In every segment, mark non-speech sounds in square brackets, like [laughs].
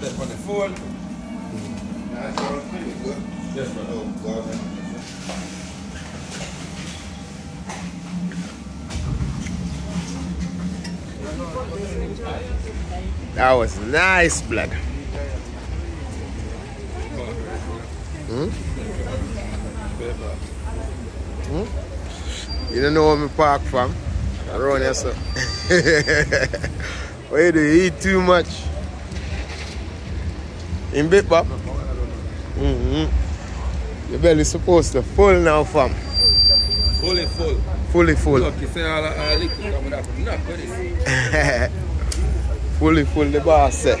that on the phone. That's all pretty good. Yes. That was nice, blood. Hmm? Hmm? You don't know where me park from? Around here, sir. [laughs] Why do you eat too much? In Big Bop? Mm-hmm. Your belly supposed to full now, fam. Fully full. Fully full. Look, you say all the liquid coming up. Not good. Fully full, the boss said.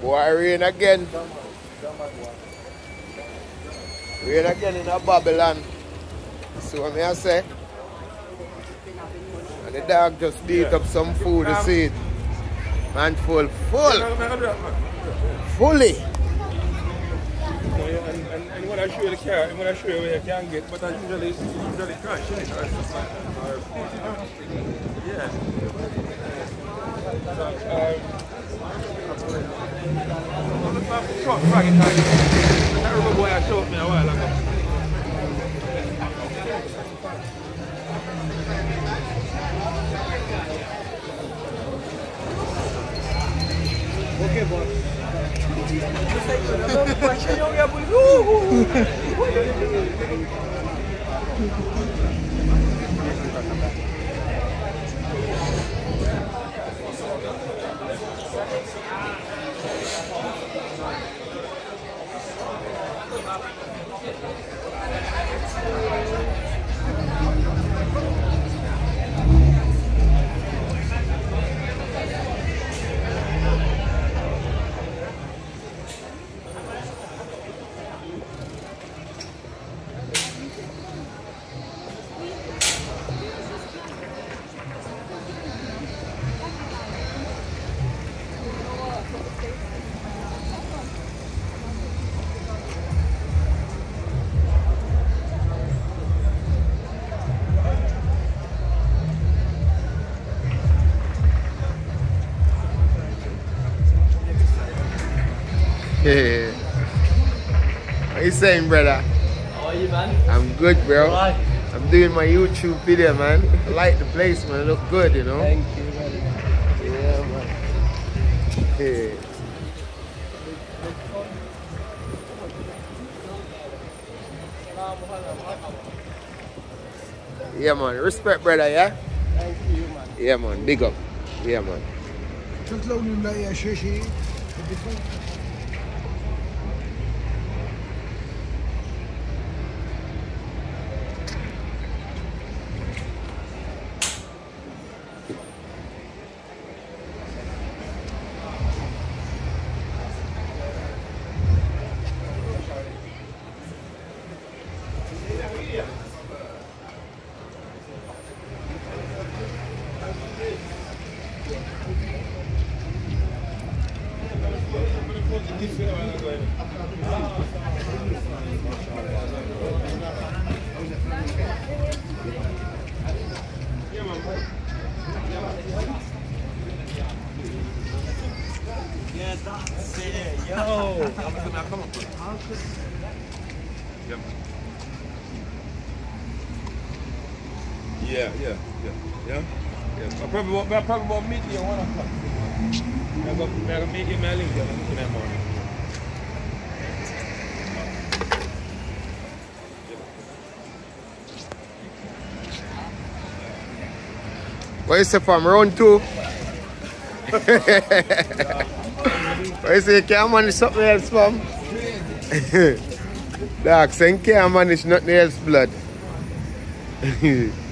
Boy, rain again. Rain again in a Babylon. See what I say? And the dog just beat up some food, you see it. Man full, full, fully. And, and, and when I show you the car, when I show you where you can get, but I usually, usually crash, innit? Or something, or, yeah. So, um, truck fragging time. I can't remember why I showed me a while ago. Yeah. [laughs] saying, brother? How are you, man? I'm good, bro. Alright. I'm doing my YouTube video, man. I like the place, man. It look good, you know? Thank you, man. Yeah, man. Yeah. Yeah, man. Respect, brother, yeah? Thank you, man. Yeah, man. Big up. Yeah, man. Yeah, Yeah. Yeah, yeah, I probably I probably meet you at one o'clock. I'm gonna, I'm gonna meet you in my link the morning. What from round two? [laughs] you say you can't manage something else from? Dog, saying can't manage nothing else blood. [laughs]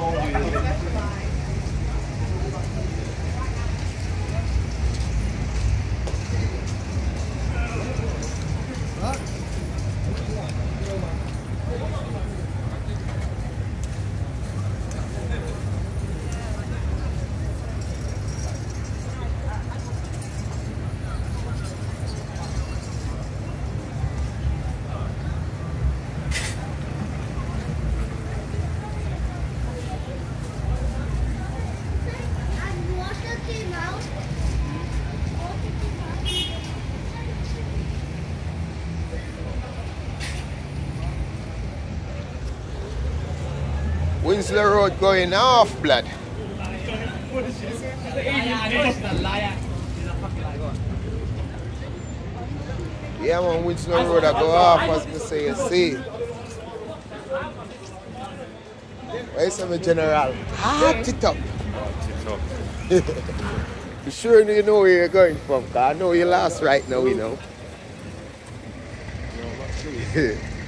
all of you. Winslow Road going off blood. Yeah man, Winslow Road I go off as me say you see. Say me general? Hot it up. [laughs] You sure you know where you're going from? 'Cause I know you lost right now, you know. [laughs]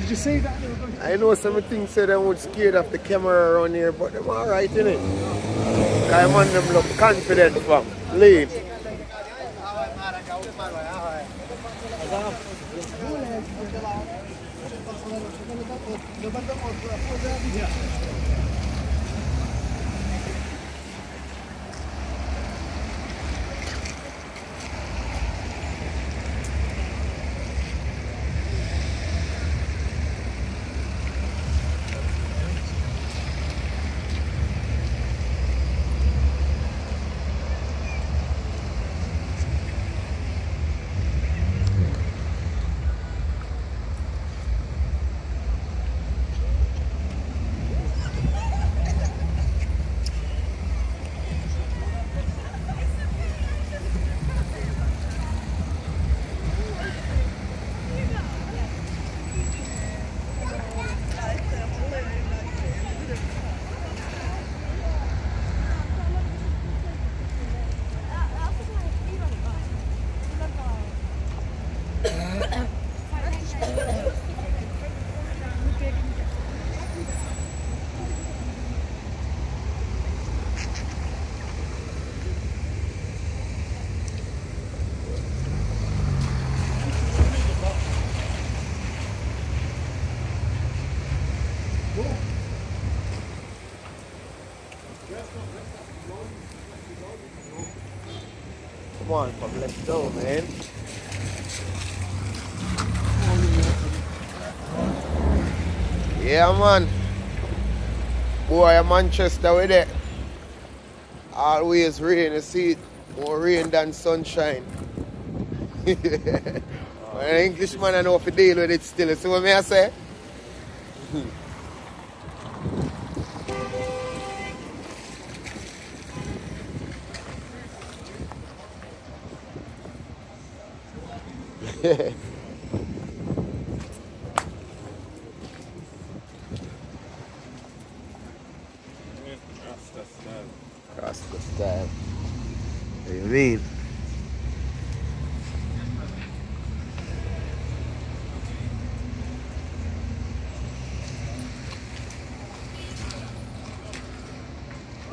Did you see that? I know some things say them would scared of the camera around here, but I'm alright, innit? I want them look confident from Lean. Come on, fam, let's go, man. Yeah, man. Boy, Manchester with it. Always rain, you see. More rain than sunshine. [laughs] An Englishman, I know if you deal with it still. You see what I say? [laughs] Cross the step. What do you mean?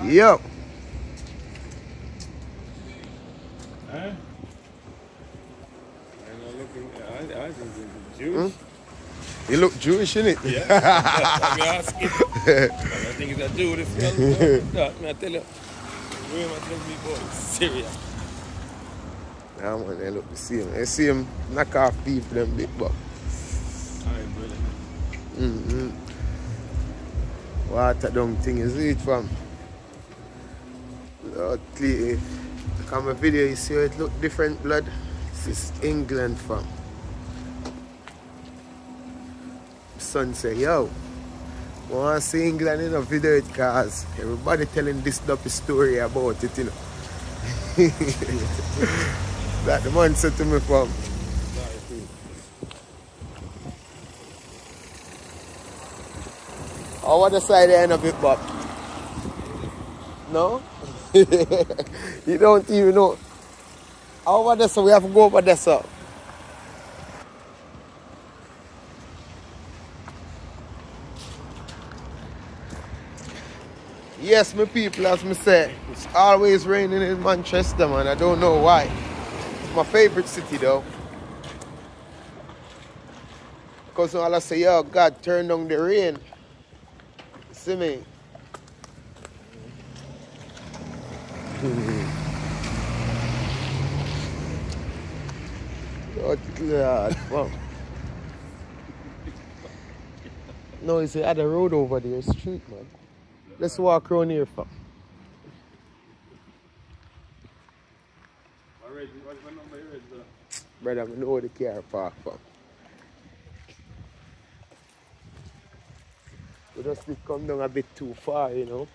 Yo. Jewish. You look Jewish, innit? Yeah. [laughs] I'm asking. I think it's a dude. It's not. I tell you. Where am I telling me, boy? Serious. Yeah, man, they look the same. I see him knock off people them big buck. Alright, brother. Mm-hmm. Water down thing is it from? Clear. Come a video, you see how it look different blood? This is England from. Son say, yo, want to see England in a video it cause everybody telling this dopey story about it, you know. [laughs] that the man said to me from. How other side end of it, Bob? No? [laughs] you don't even know. How about this? We have to go over this up. Yes, my people, as me say, it's always raining in Manchester, man. I don't know why. It's my favorite city, though. Because all I say, yo, God, turn down the rain. See me? [laughs] God. No, it's the other road over there, street, man. Let's walk around here, fam. Brother? I know the car park, fam. We just did come down a bit too far, you know.